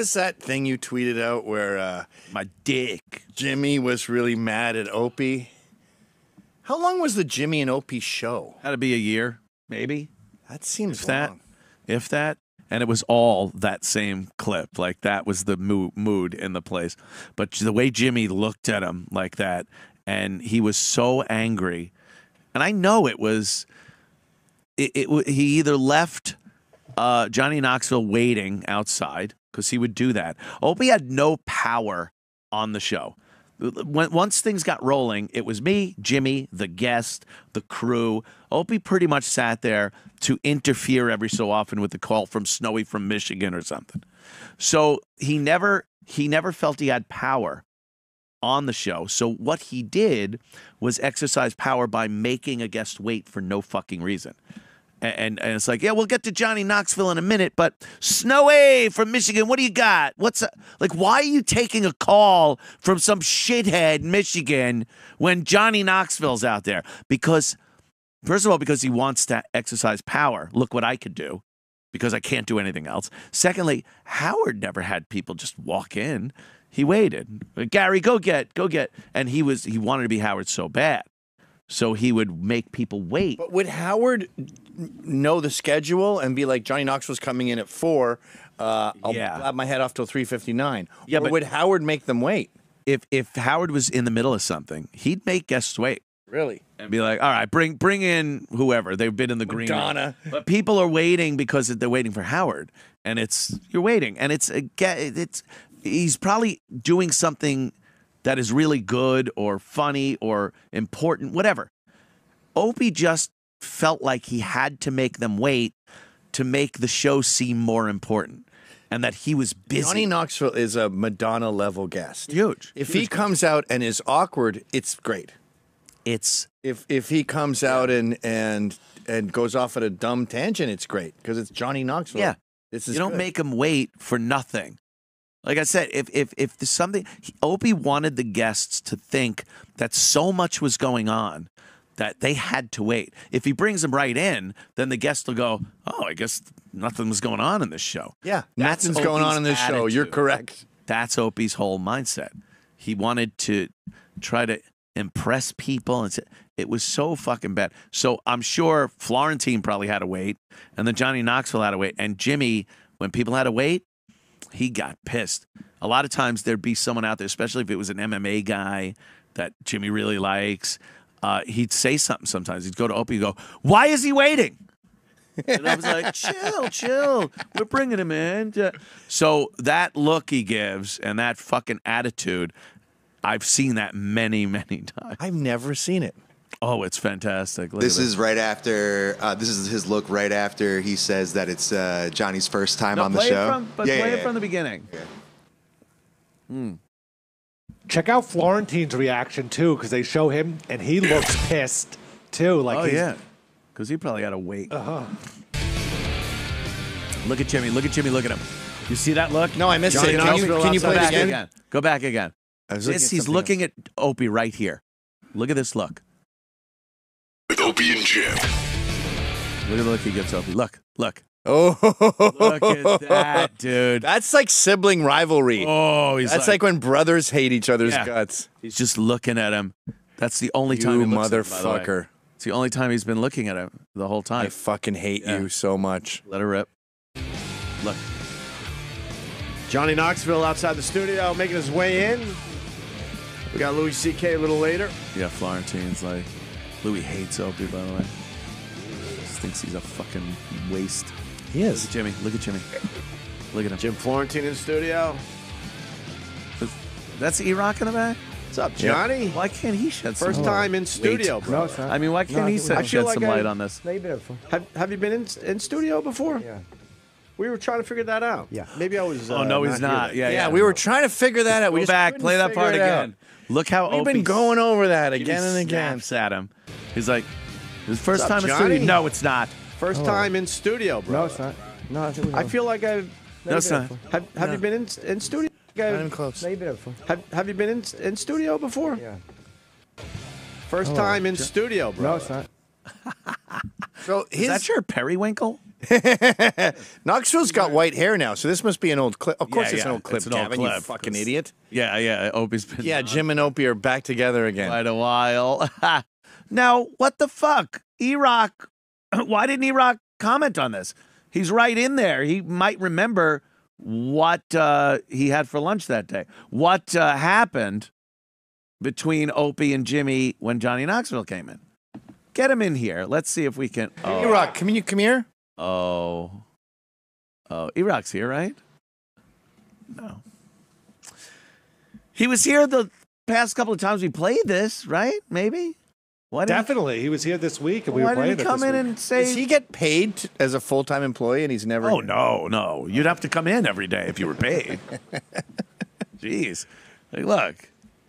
was that thing you tweeted out where uh, My dick. Jimmy was really mad at Opie? How long was the Jimmy and Opie show? Had to be a year, maybe. That seems If that, long. if that, and it was all that same clip. Like that was the mood, mood in the place. But the way Jimmy looked at him like that, and he was so angry, and I know it was. It, it he either left uh, Johnny Knoxville waiting outside because he would do that. Opie had no power on the show. When, once things got rolling, it was me, Jimmy, the guest, the crew. Opie pretty much sat there to interfere every so often with the call from Snowy from Michigan or something. So he never he never felt he had power on the show. So what he did was exercise power by making a guest wait for no fucking reason. A- And, and it's like, yeah, we'll get to Johnny Knoxville in a minute, but Snowy from Michigan, what do you got? What's up? like? Why are you taking a call from some shithead Michigan when Johnny Knoxville's out there? Because first of all, because he wants to exercise power. Look what I could do, because I can't do anything else. Secondly, Howard never had people just walk in. He waited. Gary, go get, go get, and he was he wanted to be Howard so bad, so he would make people wait. But would Howard know the schedule and be like Johnny Knoxville's coming in at four? Uh, I'll Yeah. blab my head off till three fifty nine. Yeah, or but- would Howard make them wait? if if Howard was in the middle of something, he'd make guests wait Really? and be like, "All right, bring bring in whoever they've been in the green room." Madonna. But people are waiting because they're waiting for Howard, and it's you're waiting, and it's a ge- it's he's probably doing something that is really good or funny or important, whatever. Opie just felt like he had to make them wait to make the show seem more important, and that he was busy. Johnny Knoxville is a Madonna level guest. Huge. If he comes out and is awkward, it's great. It's If if he comes out and and and goes off at a dumb tangent, it's great because it's Johnny Knoxville. Yeah. this is you don't good. make him wait for nothing. Like I said, if if if there's something, Opie wanted the guests to think that so much was going on that they had to wait. If he brings them right in, then the guests will go, "Oh, I guess nothing was going on in this show." Yeah, That's nothing's going on in this show. You're correct. That's Opie's whole mindset. He wanted to try to impress people, and say- it was so fucking bad. So I'm sure Florentine probably had to wait, and then Johnny Knoxville had to wait, and Jimmy, when people had to wait, he got pissed. A lot of times there'd be someone out there, especially if it was an MMA guy that Jimmy really likes. Uh, he'd say something sometimes. He'd go to Opie and go, Why is he waiting? And I was like, chill, chill. We're bringing him in. So that look he gives and that fucking attitude, I've seen that many, many times. I've never seen it. Oh, it's fantastic. Look This at is right after. Uh, this is his look right after he says that it's uh, Johnny's first time No, on the show. It from, but yeah, play yeah, it from the beginning. Check out Florentine's reaction too, because they show him and he looks pissed too. Like oh, yeah. Because he probably had to wait. Uh-huh. Look at Jimmy. Look at Jimmy. Look at him. You see that look? No, I missed Johnny it. Can you, can you outside. play it Go back again? Go back again. I looking This, he's something looking at Opie right here. Look at this look. With Opie and Jim. Look at the look he gives Opie. Look, look. Oh, Look at that, oh. dude. That's like sibling rivalry. Oh, he's That's like, when brothers hate each other's Yeah. guts. he's just looking at him. That's the only time You he looks at him, by the way. motherfucker. It's the only time he's been looking at him the whole time. I fucking hate Yeah. you so much. Let her rip. Look. Johnny Knoxville outside the studio making his way in. We got Louis C.K. a little later. Yeah, Florentine's like Louis hates Opie, by the way. Just thinks he's a fucking waste. He Look at Jimmy. Look at Jimmy. Look at him. Jim Florentine in the studio. That's E Rock in the back? What's up, Johnny? Why can't he shed some First time in studio, bro. No, it's not. I mean, why can't No, he I shed, feel shed like some I- light on this? No, you've been there before. Have, have you been in, in studio before? Yeah. We were trying to figure that out. Yeah. Maybe I was. Oh, uh, no, he's here not. then. Yeah, Yeah, yeah. we were trying to figure that out. we Go just back, play that part it out. again. Look how We've been going over that again and again. snaps at him. He's like, his first What's up, time in Johnny? studio. No, it's not. First time in studio, bro. No, it's not. No, I think we I feel like I've. No, it's not. Have, have you been in, in studio? Not even close. No, you've been there before. Have, have you been in, in studio before? Yeah. First time in studio, bro. No, it's not. So Is that your periwinkle? Knoxville's got white hair now, so this must be an old clip. Of course, Yeah, it's an yeah, old clip, it's an old Gavin, you clip, fucking 'cause- idiot. Yeah, yeah. Opie's been Yeah, on Jim and Opie are back together again. quite a while. now, what the fuck? E-Rock, why didn't E-Rock comment on this? He's right in there. He might remember what uh, he had for lunch that day. What uh, happened between Opie and Jimmy when Johnny Knoxville came in? Get him in here. Let's see if we can. Oh, E-Rock, come you come here. Oh, oh, E-Rock's here, right? No. He was here the past couple of times we played this, right? Maybe. Why Definitely, he was here this week, and we why were playing did he come in week. and say? Does he get paid t- as a full time employee and he's never? oh no, no! You'd have to come in every day if you were paid. Jeez, like, look,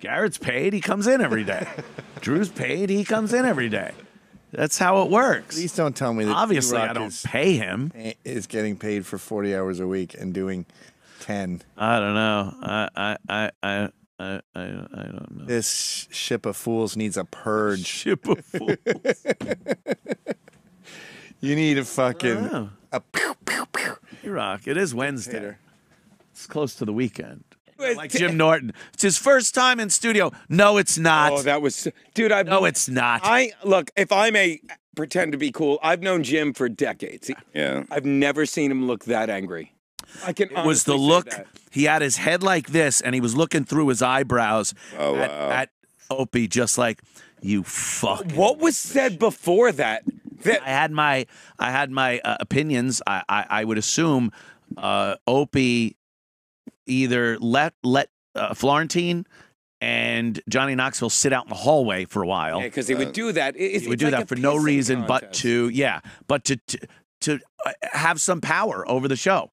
Garrett's paid; he comes in every day. Drew's paid; he comes in every day. That's how it works. Please don't tell me that Obviously, I don't is, pay him. is getting paid for forty hours a week and doing ten. I don't know. I, I, I, I, I, I, I don't know. This ship of fools needs a purge. Ship of fools. You need a fucking a pew pew pew. Hey, Rock, it is Wednesday. Hater. It's close to the weekend. Like Jim Norton. It's his first time in studio. No, it's not. Oh, that was, dude. I no, it's not. I look. If I may pretend to be cool, I've known Jim for decades. Yeah. I've never seen him look that angry. I can. It was the look. that. He had his head like this, and he was looking through his eyebrows Oh, at, wow. at Opie, just like you fuck. What was said before that? That I had my I had my uh, opinions. I, I I would assume uh, Opie either let let uh, Florentine and Johnny Knoxville sit out in the hallway for a while. because he would do that. It- he would do like that for no reason but to yeah, but to to, to uh, have some power over the show.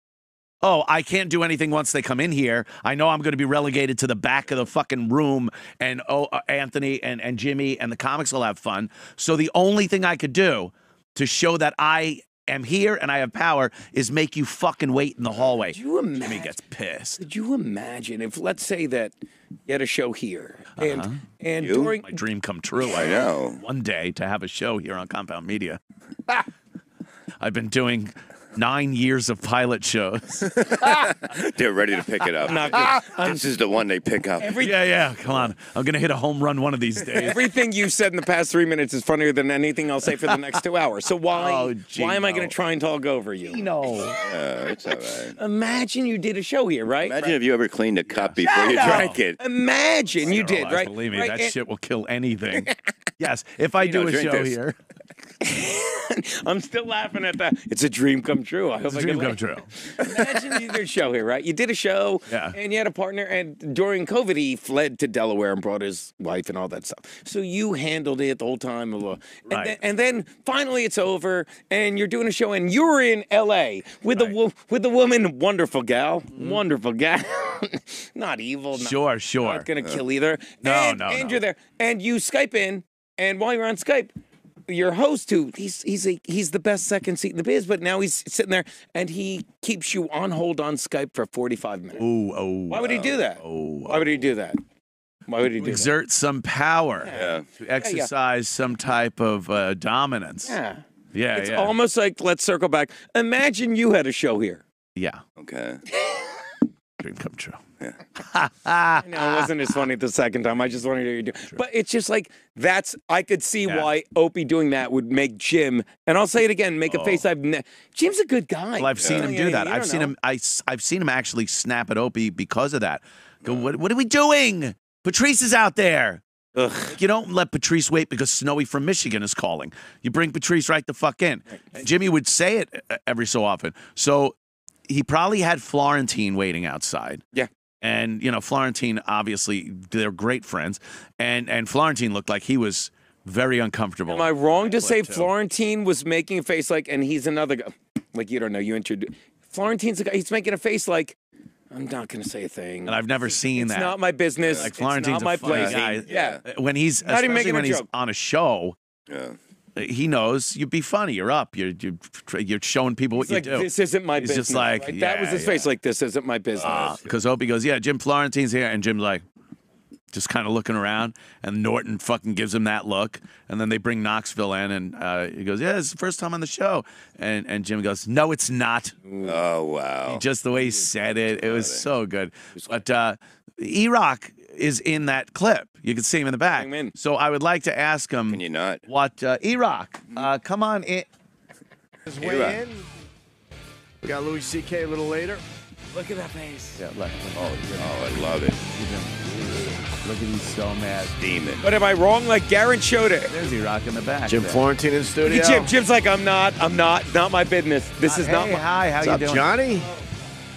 Oh, I can't do anything once they come in here. I know I'm going to be relegated to the back of the fucking room, and oh, uh, Anthony and, and Jimmy and the comics will have fun. So the only thing I could do to show that I am here and I have power is make you fucking wait in the hallway. Could you Jimmy imagine? gets pissed. Could you imagine if, let's say that you had a show here, uh-huh. and and You? during My dream come true. I know. One day to have a show here on Compound Media. I've been doing nine years of pilot shows. They're ready to pick it up. this is the one they pick up. yeah, yeah. Come on. I'm going to hit a home run one of these days. Everything you said in the past three minutes is funnier than anything I'll say for the next two hours. So why? Oh, why am I going to try and talk over you? No. Uh, it's all right. Imagine you did a show here, right? Imagine if you ever cleaned a cup before you drank it. Imagine you did, right? Believe me, Right, that and- shit will kill anything. yes, if I do know, a show this. here, I'm still laughing at that. It's a dream come true. I hope it's a I dream come true. Imagine you did a show here, right? You did a show, Yeah. and you had a partner, and during COVID, he fled to Delaware and brought his wife and all that stuff. So you handled it the whole time, blah, blah. And, Right. then, and then finally it's over, and you're doing a show, and you're in L.A. with the Right. wo- with the woman, wonderful gal, wonderful gal, not evil, not, Sure, sure. not gonna kill either. No, and, no, and no. you're there, and you Skype in, and while you're on Skype. Your host, who he's he's a, he's the best second seat in the biz, but now he's sitting there and he keeps you on hold on Skype for 45 minutes. Ooh, oh. Why would he do that? Oh, Why would he do that? Why would he do that? exert some power Yeah. to exercise some type of uh, dominance. Yeah. yeah, It's yeah. almost like let's circle back. Imagine you had a show here. yeah. Okay. Dream come true. I know it wasn't as funny the second time. I just wanted to hear you do. But it's just like that's I could see Yeah. why Opie doing that would make Jim, and I'll say it again, make a face I've ne- Jim's a good guy. Oh. Well, I've seen him Yeah, do that. I've seen know. him. I, have seen him actually snap at Opie because of that. Go, what, what are we doing? Patrice is out there. Ugh. You don't let Patrice wait because Snowy from Michigan is calling. You bring Patrice right the fuck in. Jimmy would say it uh, every so often. So he probably had Florentine waiting outside. Yeah. And you know, Florentine obviously they're great friends, and and Florentine looked like he was very uncomfortable. Am I wrong to say too. Florentine was making a face like, and he's another guy? Like you don't know. You introduced Florentine's a guy. He's making a face like, I'm not going to say a thing. and I've never seen it's that. not my business. like it's Florentine's not my a funny place. guy. Yeah. When he's Not even especially making a when he's joke. on a show, Yeah. He knows you'd be funny. You're up. You're you're, you're showing people what It's you like do. this isn't my He's business. just like, right? that was yeah, his face. Like this isn't my business. Because Opie goes, yeah, Jim Florentine's here, and Jim's like, just kind of looking around, and Norton fucking gives him that look, and then they bring Knoxville in, and uh, he goes, "Yeah, it's the first time on the show," and and Jimmy goes, "No, it's not." Oh wow. Just the way he said it, it was so good. But uh, E Rock is in that clip. You can see him in the back. Him in. So I would like to ask him. Can you not? What uh, E Rock? Uh, come on in. His You're way in. We got Louis C.K. a little later. Look at that face. Yeah, look. Oh, oh I love it. Look at he's so mad. Demon. But am I wrong? Like Garen showed it. There's E Rock in the back. Jim there. Florentine in Look studio. at Jim. Jim's like, I'm not. I'm not. Not my business. This is hey, not my. hi. How What's you up, doing? Johnny?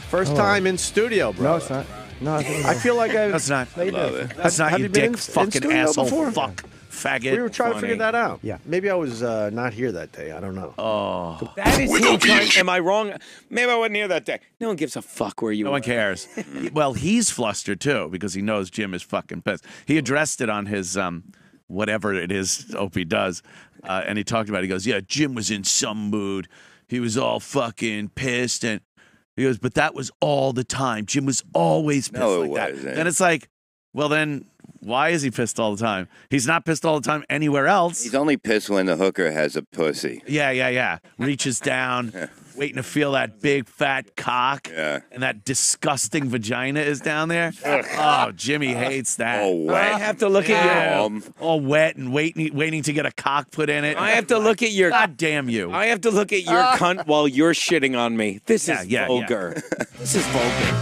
First time in studio, bro. No, it's not. No, I I feel like I. That's not. I Love it. That's not have you you been dick in- in fucking studio asshole before? fuck faggot. We were trying to figure that out. Yeah. Maybe I was uh, not here that day. I don't know. Oh, That is him trying. Am I wrong? Maybe I wasn't here that day. No one gives a fuck where you. no were. one cares. well, he's flustered too because he knows Jim is fucking pissed. He addressed it on his um, whatever it is Opie does, uh, and he talked about. It. He goes, "Yeah, Jim was in some mood. He was all fucking pissed, and he goes, but that was all the time. Jim was always pissed No, it like wasn't. Then it's like, well, then." Why is he pissed all the time? He's not pissed all the time anywhere else. He's only pissed when the hooker has a pussy. Yeah, yeah, yeah. Reaches down, waiting to feel that big fat cock. Yeah. And that disgusting vagina is down there. oh, Jimmy hates that. Oh, I have to look at your. Um, All wet and waiting waiting to get a cock put in it. I have to look at your. God damn you. I have to look at your cunt while you're shitting on me. This Yeah, is yeah, yeah. vulgar. This is vulgar.